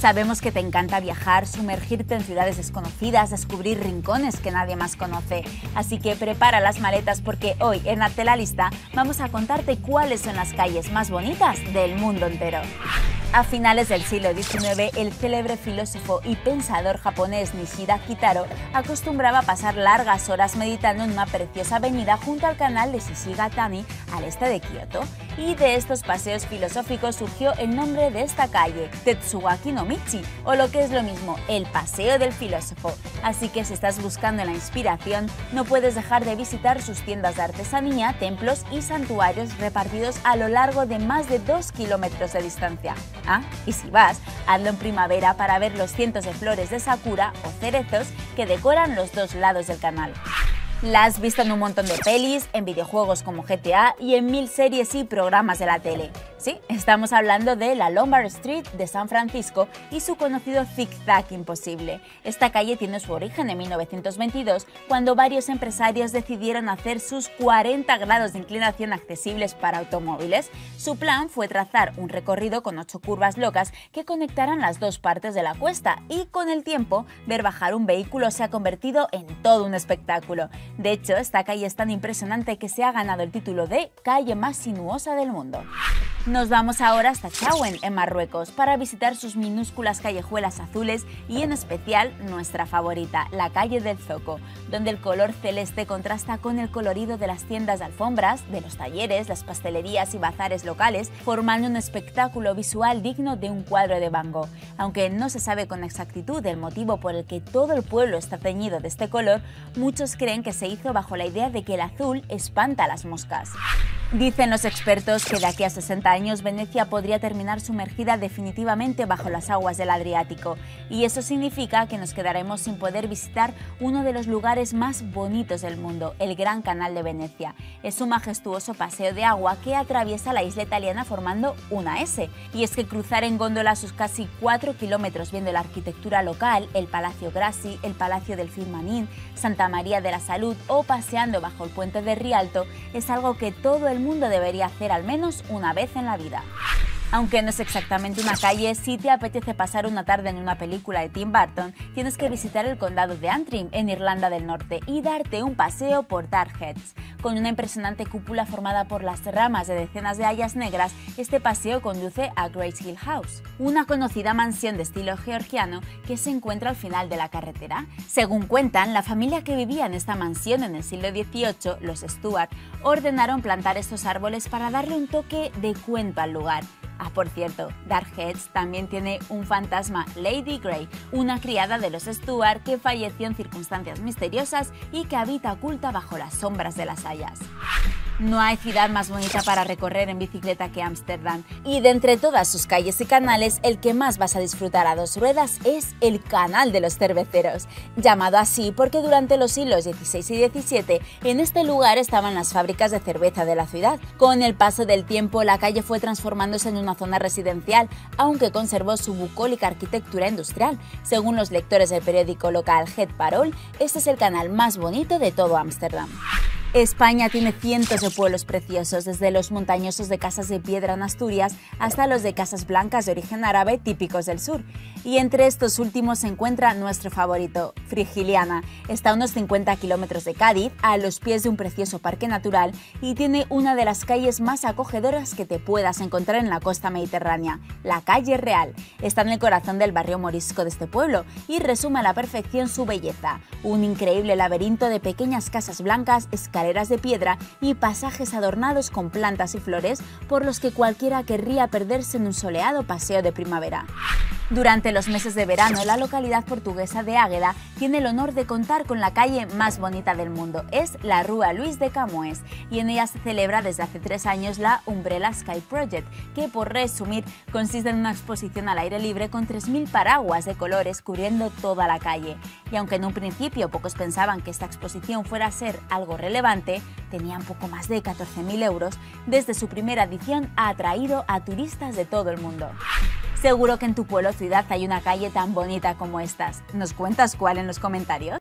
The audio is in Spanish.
Sabemos que te encanta viajar, sumergirte en ciudades desconocidas, descubrir rincones que nadie más conoce. Así que prepara las maletas porque hoy en Arte la Lista vamos a contarte cuáles son las calles más bonitas del mundo entero. A finales del siglo XIX, el célebre filósofo y pensador japonés Nishida Kitaro acostumbraba pasar largas horas meditando en una preciosa avenida junto al canal de Shishigatani al este de Kioto. Y de estos paseos filosóficos surgió el nombre de esta calle, Tetsugaki no Michi, o lo que es lo mismo, el Paseo del Filósofo. Así que si estás buscando la inspiración, no puedes dejar de visitar sus tiendas de artesanía, templos y santuarios repartidos a lo largo de más de 2 kilómetros de distancia. Ah, y si vas, hazlo en primavera para ver los cientos de flores de sakura o cerezos que decoran los dos lados del canal. La has visto en un montón de pelis, en videojuegos como GTA y en mil series y programas de la tele. Sí, estamos hablando de la Lombard Street de San Francisco y su conocido zigzag imposible. Esta calle tiene su origen en 1922, cuando varios empresarios decidieron hacer sus 40 grados de inclinación accesibles para automóviles. Su plan fue trazar un recorrido con ocho curvas locas que conectaran las dos partes de la cuesta y con el tiempo ver bajar un vehículo se ha convertido en todo un espectáculo. De hecho, esta calle es tan impresionante que se ha ganado el título de calle más sinuosa del mundo. Nos vamos ahora hasta Chauen, en Marruecos, para visitar sus minúsculas callejuelas azules y en especial nuestra favorita, la calle del Zoco, donde el color celeste contrasta con el colorido de las tiendas de alfombras, de los talleres, las pastelerías y bazares locales, formando un espectáculo visual digno de un cuadro de Van Gogh. Aunque no se sabe con exactitud el motivo por el que todo el pueblo está teñido de este color, muchos creen que se hizo bajo la idea de que el azul espanta a las moscas. Dicen los expertos que de aquí a 60 años Venecia podría terminar sumergida definitivamente bajo las aguas del Adriático y eso significa que nos quedaremos sin poder visitar uno de los lugares más bonitos del mundo, el Gran Canal de Venecia. Es un majestuoso paseo de agua que atraviesa la isla italiana formando una S. Y es que cruzar en góndola sus casi 4 kilómetros viendo la arquitectura local, el Palacio Grassi, el Palacio del Firmanín, Santa María de la Salud o paseando bajo el puente de Rialto es algo que todo el mundo debería hacer al menos una vez en la vida. Aunque no es exactamente una calle, si te apetece pasar una tarde en una película de Tim Burton, tienes que visitar el condado de Antrim, en Irlanda del Norte, y darte un paseo por Dark Heads. Con una impresionante cúpula formada por las ramas de decenas de hayas negras, este paseo conduce a Grace Hill House, una conocida mansión de estilo georgiano que se encuentra al final de la carretera. Según cuentan, la familia que vivía en esta mansión en el siglo XVIII, los Stuart, ordenaron plantar estos árboles para darle un toque de cuento al lugar. Ah, por cierto, Darkheads también tiene un fantasma, Lady Grey, una criada de los Stuart que falleció en circunstancias misteriosas y que habita oculta bajo las sombras de las hayas. No hay ciudad más bonita para recorrer en bicicleta que Ámsterdam. Y de entre todas sus calles y canales, el que más vas a disfrutar a dos ruedas es el Canal de los Cerveceros, llamado así porque durante los siglos XVI y XVII en este lugar estaban las fábricas de cerveza de la ciudad. Con el paso del tiempo, la calle fue transformándose en una zona residencial, aunque conservó su bucólica arquitectura industrial. Según los lectores del periódico local Het Parol, este es el canal más bonito de todo Ámsterdam. España tiene cientos de pueblos preciosos, desde los montañosos de casas de piedra en Asturias hasta los de casas blancas de origen árabe típicos del sur. Y entre estos últimos se encuentra nuestro favorito, Frigiliana. Está a unos 50 kilómetros de Cádiz, a los pies de un precioso parque natural y tiene una de las calles más acogedoras que te puedas encontrar en la costa mediterránea, la calle Real. Está en el corazón del barrio morisco de este pueblo y resume a la perfección su belleza. Un increíble laberinto de pequeñas casas blancas, escaleras de piedra y pasajes adornados con plantas y flores por los que cualquiera querría perderse en un soleado paseo de primavera. Durante los meses de verano, la localidad portuguesa de Águeda tiene el honor de contar con la calle más bonita del mundo. Es la Rua Luis de Camões y en ella se celebra desde hace tres años la Umbrella Sky Project, que por resumir consiste en una exposición al aire libre con 3.000 paraguas de colores cubriendo toda la calle. Y aunque en un principio pocos pensaban que esta exposición fuera a ser algo relevante, tenían poco más de 14.000 euros, desde su primera edición ha atraído a turistas de todo el mundo. Seguro que en tu pueblo o ciudad hay una calle tan bonita como estas. ¿Nos cuentas cuál en los comentarios?